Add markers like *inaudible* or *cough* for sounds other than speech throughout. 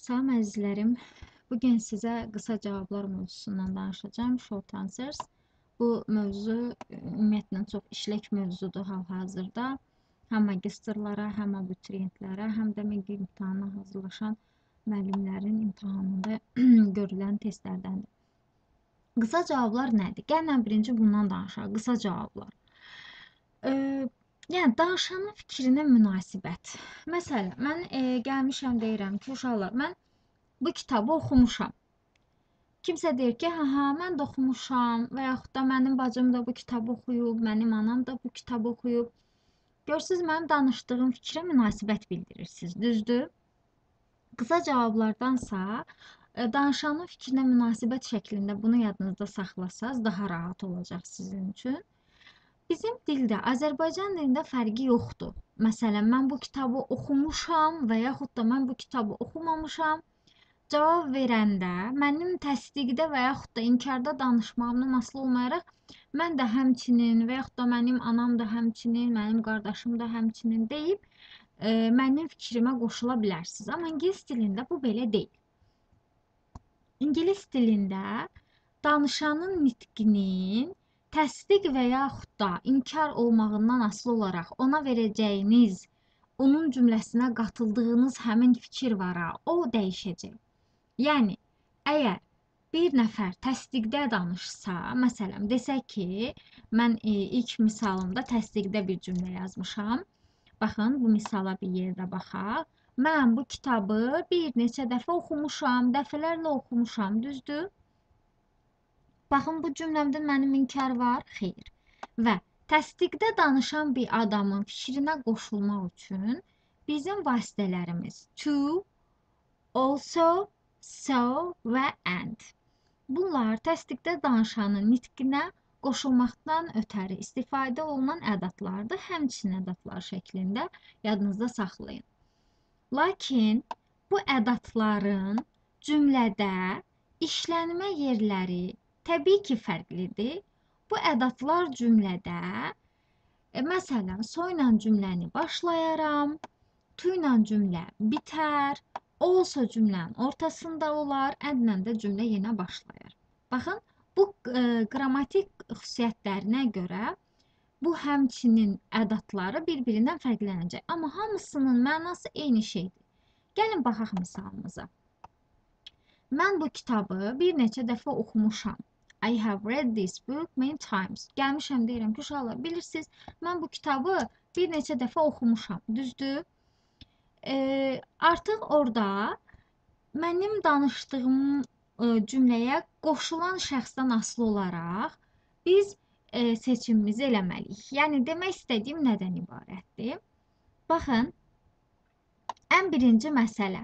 Salam əzizlərim. Bu gün sizə qısa cavablar mövzusundan danışacağam. Short answers. Bu mövzu ümumiyyətlə çox işlək mövzudur hal-hazırda. Həm magistrlara, həm abituriyentlərə, həm də milli imtahana hazırlaşan müəllimlərin imtahanında *clears throat* görülən testlərdəndir. Qısa cavablar nədir? Gəlin birinci bundan danışaq. Qısa cavablar. E, yəni danışanın fikrinə münasibət. Məsələn, mən e, gəlmişəm deyirəm ki, uşaqlar, mən bu kitabı oxumuşam. Kimsə deyir ki, hə, hə, mən də oxumuşam və yaxud da mənim bacım da bu kitabı oxuyub, mənim anam da bu kitabı oxuyub. Görürsüz, mənim danışdığım fikrə münasibət bildirirsiniz, düzdür? Qısa cavablardansa e, danışanın fikrinə münasibət şəklində bunu yadınızda saxlasaz daha rahat olacaq sizin üçün. Bizim dildə, Azərbaycan dilində fərqi yoxdur. Məsələn, mən bu kitabı oxumuşam və yaxud da mən bu kitabı oxumamışam. Cavab verəndə mənim təsdiqdə və yaxud da inkarda danışmağımdan asılı olmayaraq mən də həmçinin və yaxud da mənim anam da həmçinin, mənim qardaşım da həmçinin deyib e, mənim fikrimə qoşula bilərsiniz. Amma ingilis dilində bu belə deyil. İngilis dilində danışanın nitqinin təsdiq və yaxud da inkar olmağından asılı olaraq ona verəcəyiniz onun cümləsinə qatıldığınız həmin fikir var o dəyişəcək. Yəni, əgər bir nəfər təsdiqdə danışsa, məsələn, desək ki, mən e, ilk misalımda təsdiqdə bir cümlə yazmışam. Baxın, bu misala bir yerdə baxaq. Mən bu kitabı bir neçə dəfə oxumuşam, dəfələrlə oxumuşam, düzdür? Baxın, bu cümləmdə mənim inkar var? Xeyr. Və təsdiqdə danışan bir adamın fikrinə qoşulmaq üçün bizim vasitələrimiz to, also, so və and. Bunlar təsdiqdə danışanın nitqinə qoşulmaqdan ötəri istifadə olunan ədatlardır, həmçinin ədatlar şəklində yadınızda saxlayın. Lakin bu ədatların cümlədə işlənmə yerləri təbii ki, fərqlidir. Bu ədatlar cümlədə e, məsələn, so ilə cümləni başlayaram, ilə cümlə bitər, also cümlənin ortasında olar, endlə də cümlə yenə başlayar. Baxın, bu e, qrammatik xüsusiyyətlərinə görə bu həmçinin ədatları bir-birindən fərqlənəcək, amma hamısının mənası eyni şeydir. Gəlin baxaq misalımıza. Mən bu kitabı bir neçə dəfə oxumuşam. I have read this book many times. Gəlmişəm deyirəm ki, uşaqlar, bilirsiniz, mən bu kitabı bir neçə dəfə oxumuşam. Düzdür? e, artıq orada mənim danışdığım e, cümləyə qoşulan şəxsdən asılı olaraq biz e, seçimimizi eləməliyik. Yəni demək istədiyim nədən ibarətdir? Baxın, ən birinci məsələ.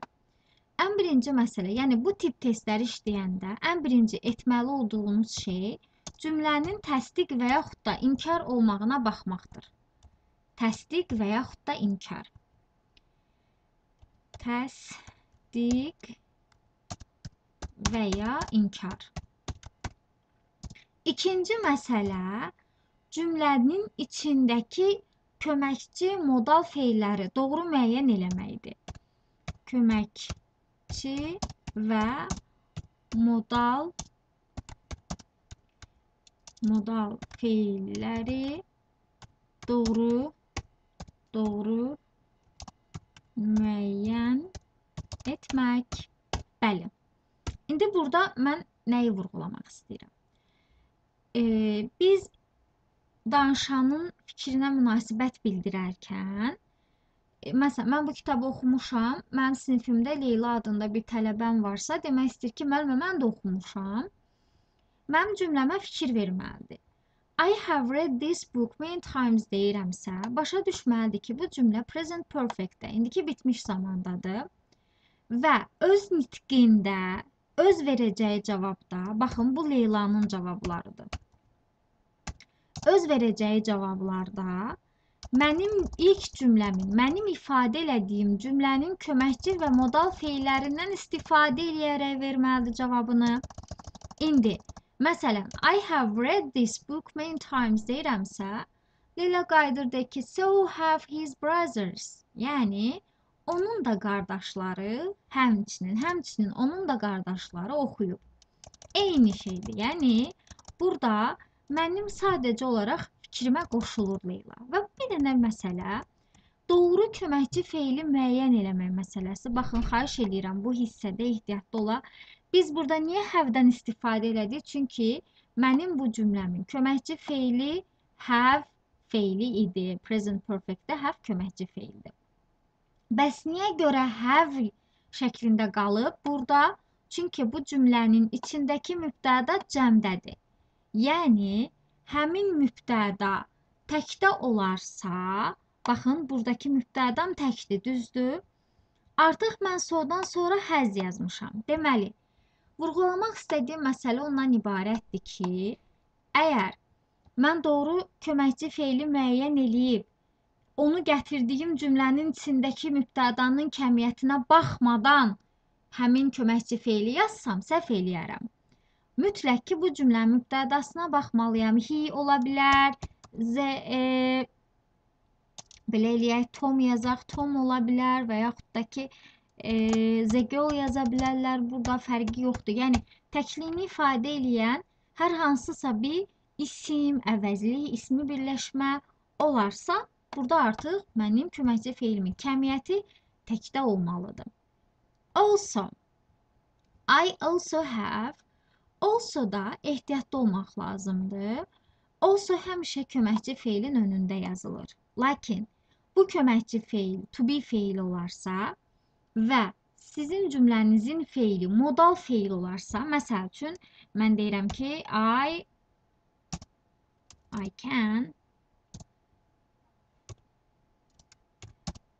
Ən birinci məsələ, yəni bu tip testləri işləyəndə ən birinci etməli olduğunuz şey cümlənin təsdiq və yaxud da inkar olmağına baxmaqdır. Təsdiq və yaxud da inkar təsdiq və ya inkar. İkinci məsələ cümlənin içindəki köməkçi modal feilləri doğru müəyyən eləməkdir. Köməkçi və modal modal feilləri doğru doğru müəyyən etmək. Bəli. İndi burada mən nəyi vurğulamaq istəyirəm? E, biz danışanın fikrinə münasibət bildirərkən Məsələn, mən bu kitabı oxumuşam. Mənim sinifimdə Leyla adında bir tələbəm varsa, demək istəyir ki, müəllimə mən də oxumuşam. Mənim cümləmə fikir verməlidir. I have read this book many times deyirəmsə, başa düşməlidir ki, bu cümlə present perfect-də, indiki bitmiş zamandadır və öz nitqində, öz verəcəyi cavabda, baxın bu Leylanın cavablarıdır. Öz verəcəyi cavablarda mənim ilk cümləmin, mənim ifadə elədiyim cümlənin köməkçi və modal feillərindən istifadə eləyərək verməlidir cavabını. İndi Məsələn, I have read this book many times deyirəmsə, Leyla qayıdır deyir ki, so have his brothers. Yəni, onun da qardaşları həmçinin, həmçinin onun da qardaşları oxuyub. Eyni şeydir. Yəni burada mənim sadəcə olaraq fikrimə qoşulur Leyla. Və dənə məsələ doğru köməkçi feili müəyyən eləmək məsələsi. Baxın, xahiş edirəm bu hissədə ehtiyatlı ola. Biz burada niyə have-dan istifadə elədik? Çünki mənim bu cümləmin köməkçi feili have feili idi. Present perfect-də have köməkçi feildir. Bəs niyə görə have şəklində qalıb burada? Çünki bu cümlənin içindəki mübtəda cəmdədir. Yəni həmin mübtəda təkdə olarsa, baxın burdakı mübtədam təkdir, düzdür? Artıq mən sodan sonra həz yazmışam. Deməli, vurğulamaq istədiyim məsələ ondan ibarətdir ki, əgər mən doğru köməkçi feili müəyyən eləyib onu gətirdiyim cümlənin içindəki mübtədanın kəmiyyətinə baxmadan həmin köməkçi feili yazsam, səhv eləyərəm. Mütləq ki, bu cümlənin mübtədasına baxmalıyam. He ola bilər, z e, belə eləyək, Tom yazaq, Tom ola bilər və yaxud da ki, e, girl yaza bilərlər. Burada fərqi yoxdur. Yəni təkliyini ifadə eləyən hər hansısa bir isim, əvəzlik, ismi birləşmə olarsa, Burada artıq mənim köməkçi feilimin kəmiyyəti təkdə olmalıdır. Also, I also have, also da ehtiyatlı olmaq lazımdır. Also həmişə köməkçi feilin önündə yazılır. Lakin bu köməkçi feil to be feil olarsa və sizin cümlənizin feili modal feil olarsa, məsəl üçün mən deyirəm ki, I I can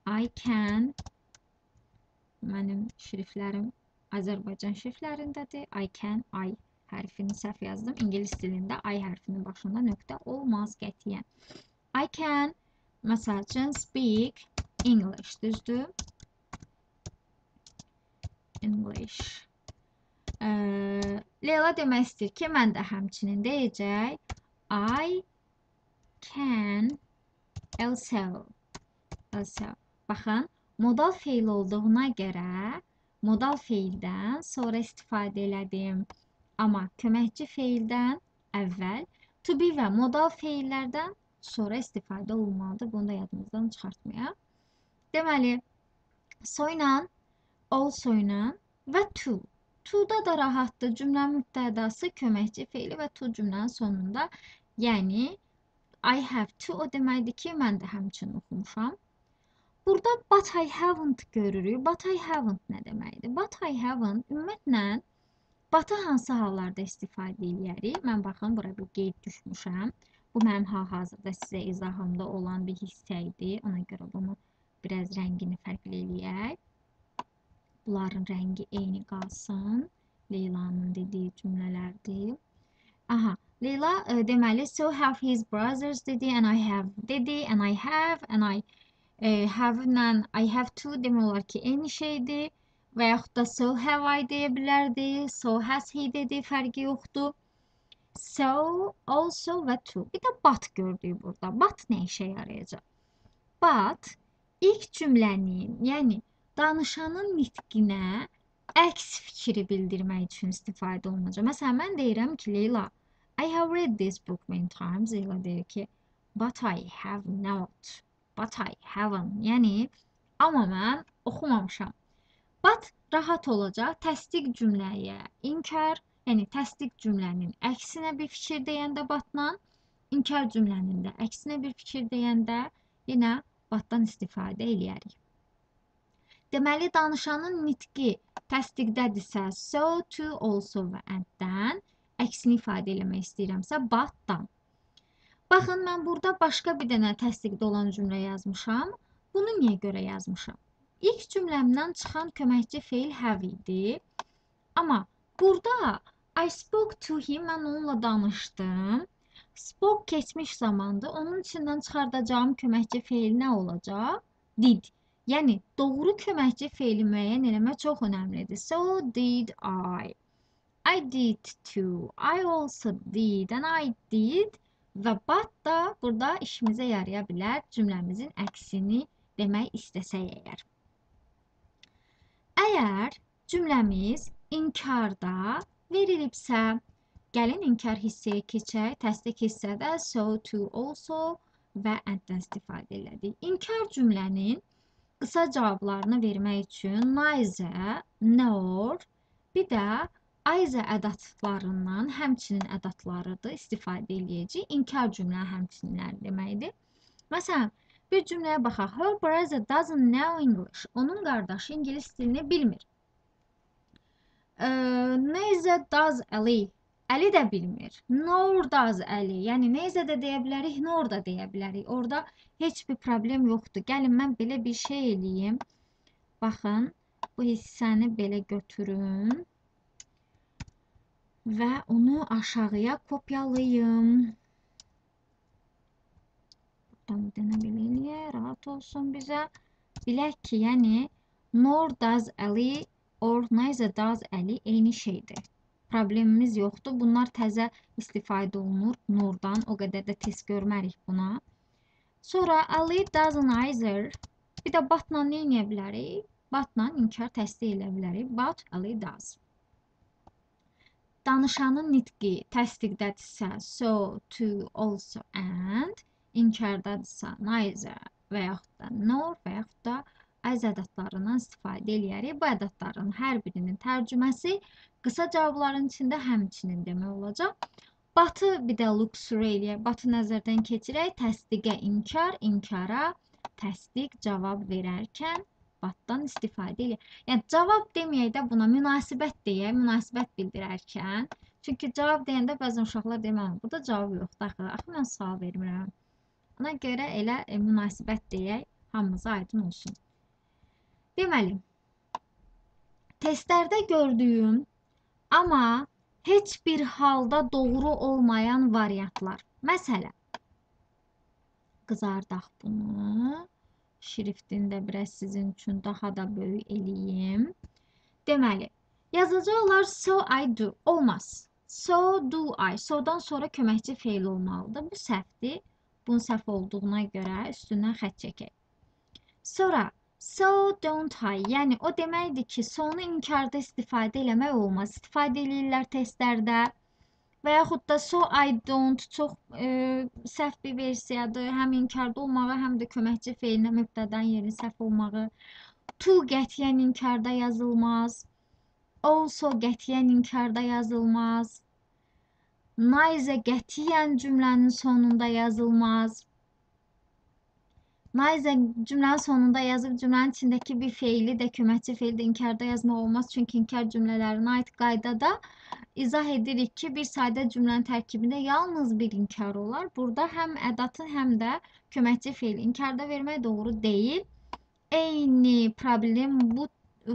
I can mənim şriftlərim Azərbaycan şriftlərindədir. I can, I hərfini səhv yazdım. İngilis dilində I hərfinin başında nöqtə olmaz qətiyyən. I can, məsəl üçün, speak English, düzdür? English. Ə, Leyla demək istəyir ki, mən də həmçinin deyəcək I can also also Baxın, modal feil olduğuna görə modal feildən sonra istifadə elədim. Amma köməkçi feildən əvvəl to be və modal feillərdən sonra istifadə olunmalıdır. Bunu da yadımızdan çıxartmayaq. Deməli, so ilə, also ilə və to. To-da da rahatdır. Cümlə mübtədası köməkçi feili və to cümlənin sonunda. Yəni, I have to o deməkdir ki, mən də həmçinin oxumuşam. Burada but I haven't görürük. But I haven't nə deməkdir? But I haven't ümumiyyətlə batı hansı hallarda istifadə edərik? Mən baxın bura bir qeyd düşmüşəm. Bu mənim hal-hazırda sizə izahımda olan bir hissə idi. Ona görə bunu biraz rəngini fərqli eləyək. Bunların rəngi eyni qalsın. Leylanın dediyi cümlələrdir. Aha, Leyla e, deməli so have his brothers dedi and I have dedi and I have and I e, have-lə I have to demək olar ki, eyni şeydir və yaxud da so have I deyə bilərdi, so has he dedi, fərqi yoxdur. So, also və to. Bir də but gördük burada. But nə işə yarayacaq? But ilk cümlənin, yəni danışanın nitqinə əks fikri bildirmək üçün istifadə olunacaq. Məsələn, mən deyirəm ki, Leyla, I have read this book many times. Leyla deyir ki, but I have not. But I haven't. Yəni amma mən oxumamışam. But rahat olacaq. Təsdiq cümləyə inkar, yəni təsdiq cümlənin əksinə bir fikir deyəndə batla, inkar cümlənin də əksinə bir fikir deyəndə yenə batdan istifadə eləyərik. Deməli danışanın nitqi təsdiqdədirsə so, to, also və and-dən əksini ifadə eləmək istəyirəmsə but-dan. Baxın, mən burada başqa bir dənə təsdiqdə olan cümlə yazmışam. Bunu niyə görə yazmışam? İlk cümləmdən çıxan köməkçi feil have idi. Amma burada I spoke to him, mən onunla danışdım. Spoke keçmiş zamandır. Onun içindən çıxardacağım köməkçi feil nə olacaq? Did. Yəni doğru köməkçi feili müəyyən eləmək çox əhəmilidir. So did I. I did too. I also did and I did Və but da burada işimizə yaraya bilər cümləmizin əksini demək istəsək əgər. Əgər cümləmiz inkarda verilibsə, gəlin inkar hissəyə keçək. Təsdiq hissədə so, to, also və and-dən istifadə elədik. İnkar cümlənin qısa cavablarını vermək üçün neither, nor, bir də either ədatlarından, həmçinin ədatlarıdır, istifadə eləyəcəyik. İnkar cümlə həmçinlər deməkdir. Məsələn, bir cümləyə baxaq. Her brother doesn't know English. Onun qardaşı ingilis dilini bilmir. Neither does Ali. Əli də bilmir. Nor does Əli. Yəni neyzə də deyə bilərik, nor da deyə bilərik. Orda heç bir problem yoxdur. Gəlin mən belə bir şey eləyim. Baxın, bu hissəni belə götürün və onu aşağıya kopyalayım. Belə eləyək, rahat olsun bizə. Bilək ki, yəni nor does Ali or neither does Əli eyni şeydir. Problemimiz yoxdur. Bunlar təzə istifadə olunur nordan. O qədər də tez görmərik buna. Sonra Ali doesn't either. Bir də batla nə edə bilərik? Batla inkar təsdiq edə bilərik. But Ali does. Danışanın nitqi təsdiqdədirsə so, to, also and, inkardadırsa neither və yaxud da nor və yaxud da az ədatlarından istifadə eləyərik. Bu ədatların hər birinin tərcüməsi qısa cavabların içində həmçinin demək olacaq. Batı bir də through eləyək. Batı nəzərdən keçirək. Təsdiqə inkar, inkara təsdiq cavab verərkən batdan istifadə eləyək. Yəni cavab deməyək də buna münasibət deyək, münasibət bildirərkən. Çünki cavab deyəndə bəzən uşaqlar demir, bu da cavab yoxdur axı. Axı mən sual vermirəm. Ona görə elə e, münasibət deyək, hamımıza aydın olsun. Deməli, testlərdə gördüyüm, amma heç bir halda doğru olmayan variantlar. Məsələn, qızardaq bunu. Şriftini də biraz sizin üçün daha da böyük eləyim. Deməli, yazacaqlar so I do. Olmaz. So do I. So-dan sonra köməkçi feil olmalıdır. Bu səhvdir. Bunun səhv olduğuna görə üstündən xətt çəkək. Sonra So don't I. Yəni o deməkdir ki, sonu inkarda istifadə eləmək olmaz. İstifadə eləyirlər testlərdə. Və yaxud da so I don't çox e, səhv bir versiyadır. Həm inkarda olmağı, həm də köməkçi feilinə mübtədən yerin səhv olmağı. To qətiyyən inkarda yazılmaz. Also qətiyyən inkarda yazılmaz. Neither qətiyyən cümlənin sonunda yazılmaz. Neither cümlənin sonunda yazıb cümlənin içindəki bir feili də köməkçi feil də inkarda yazmaq olmaz. Çünki inkar cümlələrinə aid qaydada izah edirik ki, bir sadə cümlənin tərkibində yalnız bir inkar olar. Burada həm ədatı, həm də köməkçi feil inkarda vermək doğru deyil. Eyni problem bu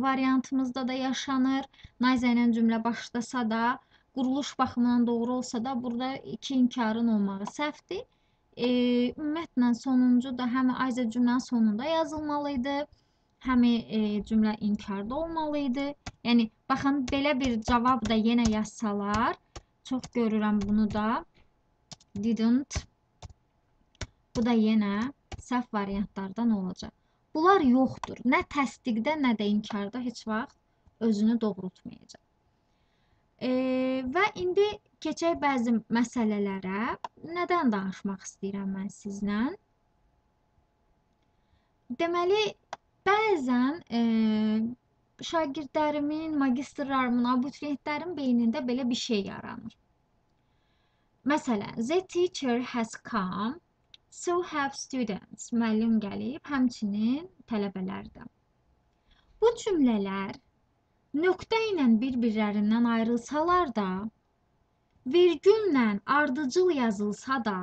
variantımızda da yaşanır. Neither ilə cümlə başlasa da, quruluş baxımından doğru olsa da burada iki inkarın olmağı səhvdir e, ümumiyyətlə sonuncu da həm ayza cümlənin sonunda yazılmalı idi, həm e, cümlə inkarda olmalı idi. Yəni baxın belə bir cavab da yenə yazsalar, çox görürəm bunu da. Didn't. Bu da yenə səhv variantlardan olacaq. Bunlar yoxdur. Nə təsdiqdə, nə də inkarda heç vaxt özünü doğrultmayacaq. E, və indi keçək bəzi məsələlərə. Nədən danışmaq istəyirəm mən sizlə? Deməli, bəzən e, şagirdlərimin, magistrlarımın, abituriyentlərin beynində belə bir şey yaranır. Məsələn, the teacher has come, so have students. Müəllim gəlib, həmçinin tələbələr də. Bu cümlələr nöqtə ilə bir-birlərindən ayrılsalar da, vergüllə ardıcıl yazılsa da,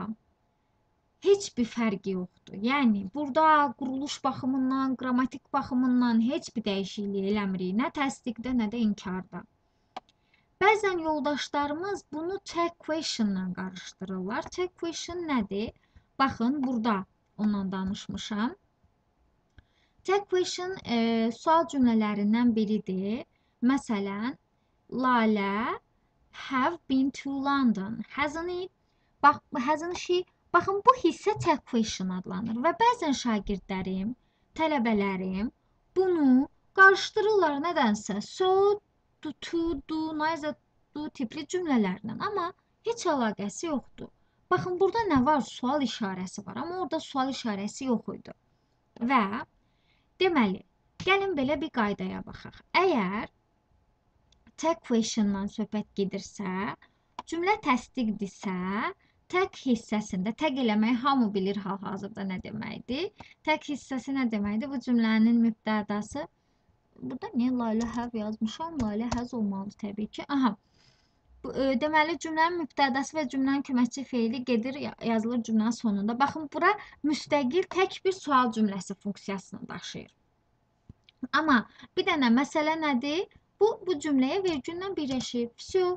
heç bir fərqi yoxdur. Yəni burada quruluş baxımından, qrammatik baxımından heç bir dəyişiklik eləmirik, nə təsdiqdə, nə də inkarda. Bəzən yoldaşlarımız bunu check question-la qarışdırırlar. Check question nədir? Baxın, burada ondan danışmışam. Check question e, sual cümlələrindən biridir. Məsələn, Lalə have been to London. Hasn't it? Bax, hasn't she? Baxın, bu hissə check question adlanır və bəzən şagirdlərim, tələbələrim bunu qarışdırırlar nədənsə so, to, to, do, neither do tipli cümlələrlə, amma heç əlaqəsi yoxdur. Baxın, burada nə var? Sual işarəsi var, amma orada sual işarəsi yox idi. Və deməli, gəlin belə bir qaydaya baxaq. Əgər tag question-dan söhbət gedirsə, cümlə təsdiqdirsə, tag hissəsində tag eləmək hamı bilir hal-hazırda nə deməkdir. Tag hissəsi nə deməkdir? Bu cümlənin mübtədası Burada niyə Layla Həv yazmışam? Layla Həz olmalı təbii ki. Aha. Bu, e, deməli cümlənin mübtədası və cümlənin köməkçi feili gedir yazılır cümlənin sonunda. Baxın bura müstəqil tək bir sual cümləsi funksiyasını daşıyır. Amma bir dənə məsələ nədir? Bu bu cümləyə vergüllə birləşib. Vsyo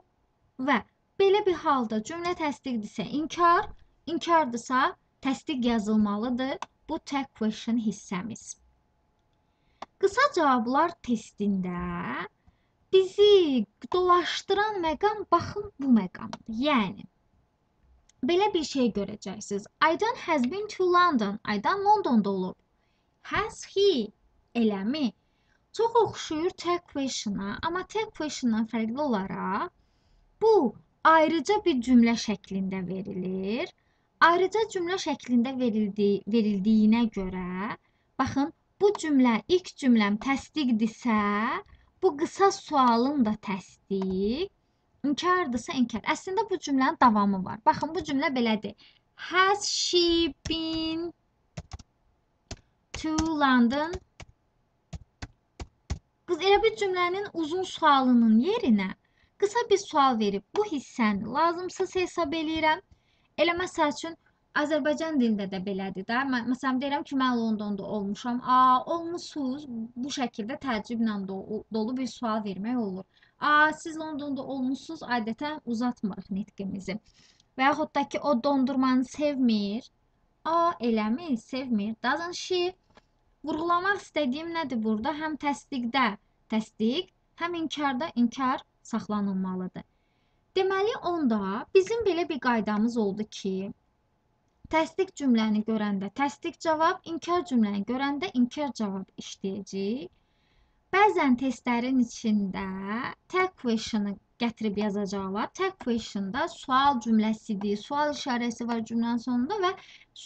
və Belə bir halda cümlə təsdiqdirsə inkar, inkardırsa təsdiq yazılmalıdır. Bu tag question hissəmiz. Qısa cavablar testində bizi dolaşdıran məqam baxın bu məqamdır. Yəni belə bir şey görəcəksiniz. Aydan has been to London. Aydan Londonda olub. Has he? Eləmi? Çox oxşuyur tag question-a, amma tag question-dan fərqli olaraq bu ayrıca bir cümlə şəklində verilir. Ayrıca cümlə şəklində verildi, verildiyinə görə, baxın, bu cümlə ilk cümləm təsdiqdirsə, bu qısa sualın da təsdiq, inkardırsa inkar. Əslində bu cümlənin davamı var. Baxın, bu cümlə belədir. Has she been to London? Qız elə bir cümlənin uzun sualının yerinə qısa bir sual verib bu hissəni lazımsız hesab eləyirəm. Elə məsəl üçün Azərbaycan dilində də belədir də. Mən məsələn deyirəm ki, mən Londonda olmuşam. A, olmusunuz. Bu şəkildə təəccüblə dolu bir sual vermək olur. A, siz Londonda olmusunuz. Adətən uzatmırıq nitqimizi. Və yaxud da ki, o dondurmanı sevmir. A, eləmi? Sevmir. Doesn't she? Vurğulamaq istədiyim nədir burada? Həm təsdiqdə təsdiq, həm inkarda inkar saxlanılmalıdır. Deməli, onda bizim belə bir qaydamız oldu ki, təsdiq cümləni görəndə təsdiq cavab, inkar cümləni görəndə inkar cavab işləyəcək. Bəzən testlərin içində tag question-ı gətirib yazacaqlar. Tag question-da sual cümləsidir, sual işarəsi var cümlənin sonunda və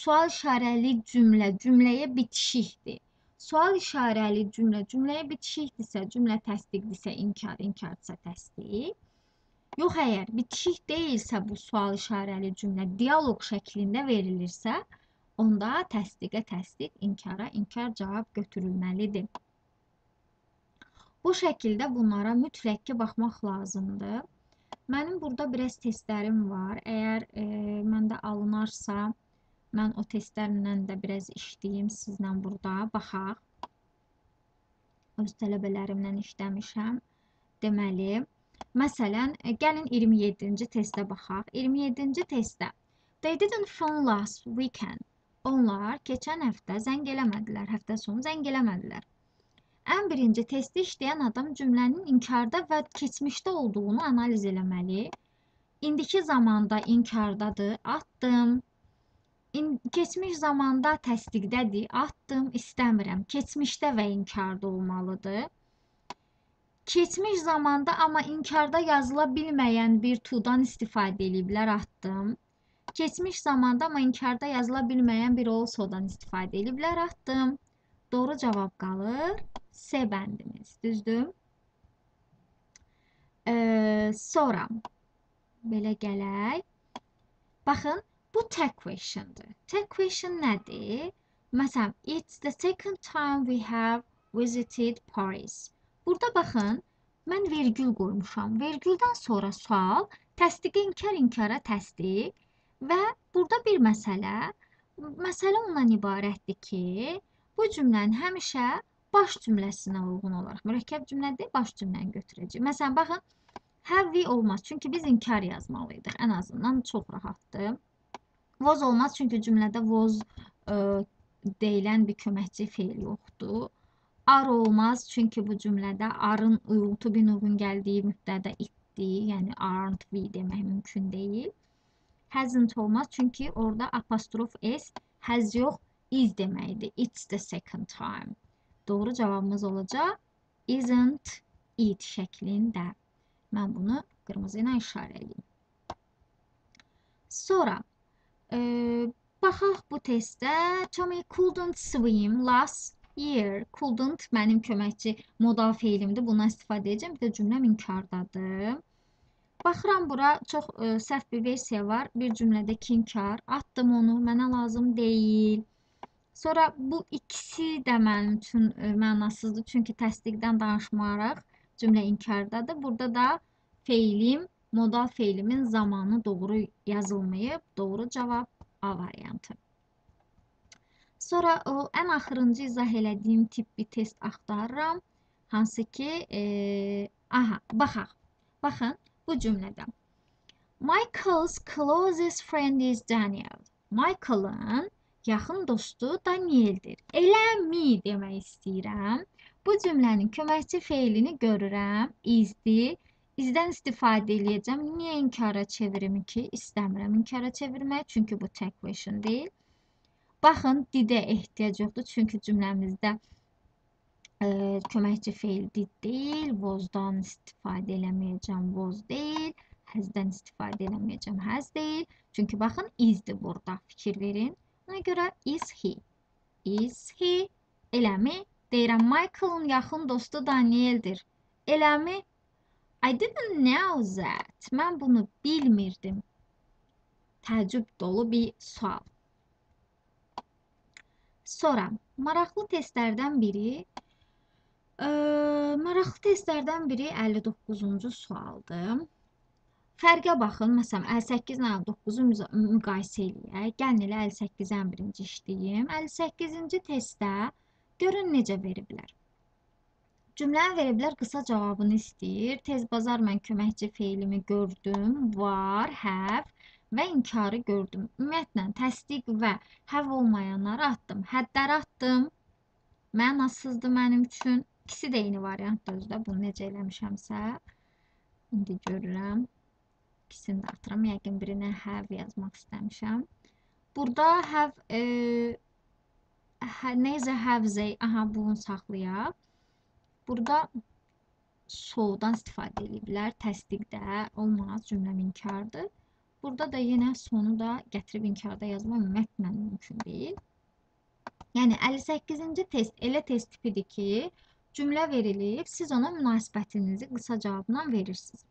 sual işarəli cümlə cümləyə bitişikdir. Sual işarəli cümlə cümləyə bitişikdirsə, cümlə təsdiqdirsə, inkar, inkardırsa təsdiq. Yox əgər bitişik deyilsə bu sual işarəli cümlə dialoq şəklində verilirsə, onda təsdiqə təsdiq, inkara inkar cavab götürülməlidir. Bu şəkildə bunlara mütləq ki baxmaq lazımdır. Mənim burada biraz testlərim var. Əgər e, məndə alınarsa, Mən o testlərlə də biraz işləyim sizlə burada. Baxaq. Öz tələbələrimlə işləmişəm. Deməli, məsələn, gəlin 27-ci testə baxaq. 27-ci testdə They didn't phone last weekend. Onlar keçən həftə zəng eləmədilər, həftə sonu zəng eləmədilər. Ən birinci testi işləyən adam cümlənin inkarda və keçmişdə olduğunu analiz eləməli. İndiki zamanda inkardadır, atdım, keçmiş zamanda təsdiqdədir. Atdım, istəmirəm. Keçmişdə və inkarda olmalıdır. Keçmiş zamanda amma inkarda yazıla bilməyən bir to-dan istifadə ediblər, atdım. Keçmiş zamanda amma inkarda yazıla bilməyən bir also-dan istifadə ediblər, atdım. Doğru cavab qalır C bəndimiz. Düzdür? Ee, sonra belə gələk. Baxın, Bu tag question'dır. Tag question nədir? Məsələn, it's the second time we have visited Paris. Burada baxın, mən vergül qoymuşam. Vergüldən sonra sual, təsdiqə inkar, inkara təsdiq və burada bir məsələ, məsələ ondan ibarətdir ki, bu cümləni həmişə baş cümləsinə uyğun olaraq, mürəkkəb cümlədir, baş cümləni götürəcək. Məsələn, baxın, have we olmaz, çünki biz inkar yazmalıydıq. Ən azından çox rahatdır. Was olmaz çünki cümlədə was ə, e, deyilən bir köməkçi feil yoxdur. Are olmaz çünki bu cümlədə arın uyğuntu bir növün gəldiyi müddədə itdi, yəni aren't we demək mümkün deyil. Hasn't olmaz çünki orada apostrof s has yox is deməkdir. It's the second time. Doğru cavabımız olacaq isn't it şəklində. Mən bunu qırmızı ilə işarələyim. Sonra e, baxaq bu testdə. Tommy couldn't swim last year. Couldn't mənim köməkçi modal feilimdir. Bundan istifadə edəcəm. Bir də cümləm inkardadır. Baxıram bura çox ə, səhv bir versiya var. Bir cümlədəki inkar. Atdım onu, mənə lazım deyil. Sonra bu ikisi də mənim üçün ə, mənasızdır. Çünki təsdiqdən danışmayaraq cümlə inkardadır. Burada da feilim, modal feilimin zamanı doğru yazılmayıb. Doğru cavab A variantı. Sonra o ən axırıncı izah elədiyim tip bir test axtarıram. Hansı ki, e, aha, baxaq. Baxın bu cümlədə. Michael's closest friend is Daniel. Michael'ın yaxın dostu Danieldir. Eləmi demək istəyirəm. Bu cümlənin köməkçi feilini görürəm. Izdir. İzdən istifadə eləyəcəm. Niyə inkara çevirimi ki? İstəmirəm inkara çevirmək, çünki bu tək question deyil. Baxın, didə ehtiyac yoxdur, çünki cümləmizdə e, köməkçi feil did deyil, was-dan istifadə eləməyəcəm, was deyil, has-dən istifadə eləməyəcəm, has deyil. Çünki baxın, is-dir burada, fikir verin. Ona görə is he. Is he eləmi? Deyirəm, Michael'ın yaxın dostu Danieldir. Eləmi? I didn't know that. Mən bunu bilmirdim. Təəccüb dolu bir sual. Sonra maraqlı testlərdən biri ə, maraqlı testlərdən biri 59-cu sualdır. Fərqə baxın. Məsələn, 58 ilə 59-u müqayisə eləyək. Gəlin elə 58-ən birinci işləyim. 58-ci testdə görün necə veriblər. Cümləni veriblər, qısa cavabını istəyir. Tez bazar mən köməkçi feilimi gördüm, var, have və inkarı gördüm. Ümumiyyətlə, təsdiq və have olmayanları atdım. Həddləri atdım. Mənasızdır mənim üçün. İkisi də eyni variantdır özdə. Bunu necə eləmişəmsə. İndi görürəm. İkisini də atıram. Yəqin birinə have yazmaq istəmişəm. Burada have e, hə, necə have aha bunu saxlayaq. Burada so'dan istifadə ediblər. Təsdiqdə olmaz, cümləm inkardır. Burada da yenə sonu da gətirib inkarda yazmaq ümumiyyətlə mümkün deyil. Yəni 58-ci test elə test tipidir ki, cümlə verilib, siz ona münasibətinizi qısa cavabla verirsiniz.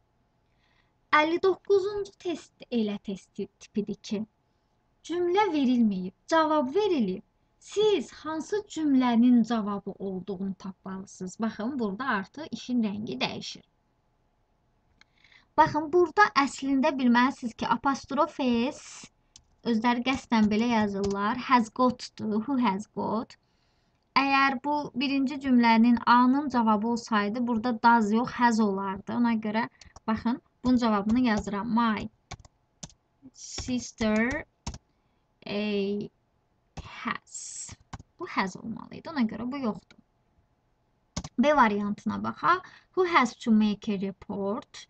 59-cu test elə test tipidir ki, cümlə verilməyib, cavab verilib. Siz hansı cümlənin cavabı olduğunu tapmalısınız. Baxın, burada artıq işin rəngi dəyişir. Baxın, burada əslində bilməlisiniz ki, apostrof s özləri qəsdən belə yazırlar. Has got-dur, who has got. Əgər bu birinci cümlənin A-nın cavabı olsaydı, burada does yox, has olardı. Ona görə baxın, bunun cavabını yazıram. My sister a has. Bu has olmalıydı. Ona görə bu yoxdur. B variantına baxaq. Who has to make a report?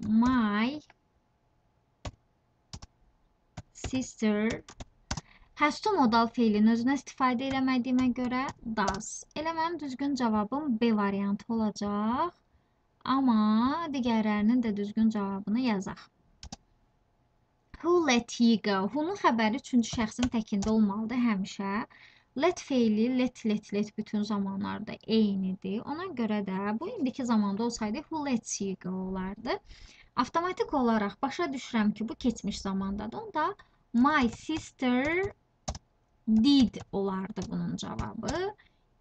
My sister has to modal feilin özünə istifadə eləmədiyimə görə does. Elə mənim düzgün cavabım B variantı olacaq. Amma digərlərinin də düzgün cavabını yazaq. Who let you go? Who'nun xəbəri üçüncü şəxsin təkində olmalıdır həmişə. Let feili, let, let, let bütün zamanlarda eynidir. Ona görə də bu indiki zamanda olsaydı who lets you go olardı. Avtomatik olaraq başa düşürəm ki, bu keçmiş zamandadır. Onda my sister did olardı bunun cavabı.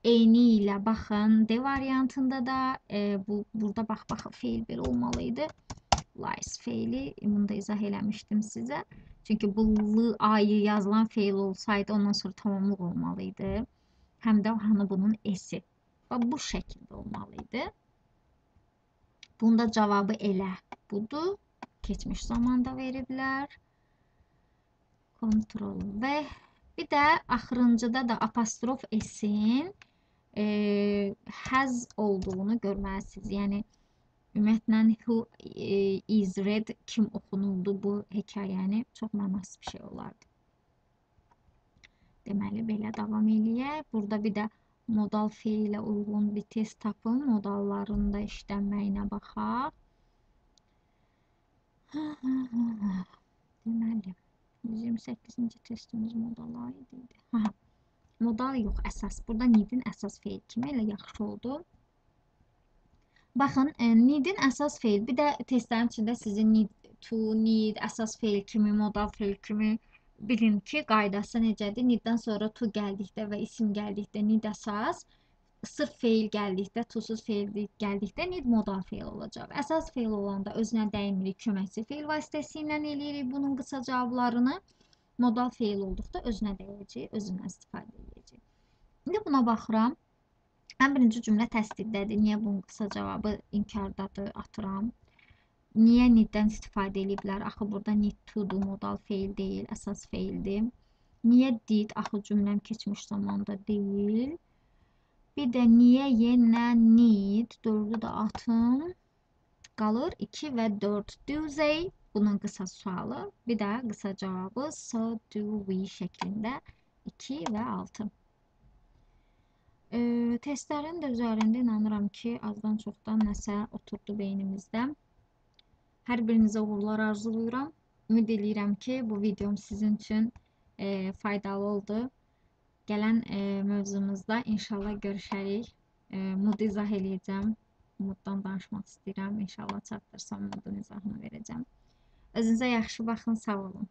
Eyni ilə baxın, D variantında da e, bu burada bax bax feil belə olmalıydı lies feili bunu da izah eləmişdim sizə. Çünki bu l ayı yazılan feil olsaydı ondan sonra tamamlıq olmalıydı. Həm də hani bunun esi. Və bu şəkildə olmalıydı. Bunda cavabı elə budur. Keçmiş zamanda veriblər. Kontrol və bir də axırıncıda da apostrof esin e, has olduğunu görməlisiniz. Yəni Ümumiyyətlə who e, is read kim oxunuldu bu hekayəni çox mənasız bir şey olardı. Deməli belə davam eləyək. Burada bir də modal feilə uyğun bir test tapın, modalların da işlənməyinə baxaq. Deməli, 128-ci testimiz modala idi. Ha, modal yox, əsas. Burada need-in əsas feil kimi elə yaxşı oldu. Baxın, e, need-in əsas feil, bir də testlərin içində sizin need to, need, əsas feil kimi, modal feil kimi bilin ki, qaydası necədir. Need-dən sonra to gəldikdə və isim gəldikdə need əsas, sırf feil gəldikdə, tusuz feil gəldikdə need modal feil olacaq. Əsas feil olanda özünə dəymirik, köməkçi feil vasitəsilə eləyirik bunun qısa cavablarını. Modal feil olduqda özünə dəyəcək, özündən istifadə edəcək. İndi buna baxıram. Ən birinci cümlə təsdiqdədir. Niyə bunun qısa cavabı inkardadır, atıram. Niyə need-dən istifadə ediblər? Axı burada need to-dur, modal feil deyil, əsas feildir. Niyə did? Axı cümləm keçmiş zamanda deyil. Bir də niyə yenə need? 4-ü də atım. Qalır 2 və 4. Do they? Bunun qısa sualı. Bir də qısa cavabı so do we şəklində 2 və 6. E, testlərin də üzərində inanıram ki, azdan çoxdan nəsə oturdu beynimizdə. Hər birinizə uğurlar arzulayıram. Ümid edirəm ki, bu videom sizin üçün e, faydalı oldu. Gələn e, mövzumuzda inşallah görüşərik. E, Mood izah eləyəcəm. Mooddan danışmaq istəyirəm. İnşallah çatdırsam Moodun izahını verəcəm. Özünüzə yaxşı baxın, sağ olun.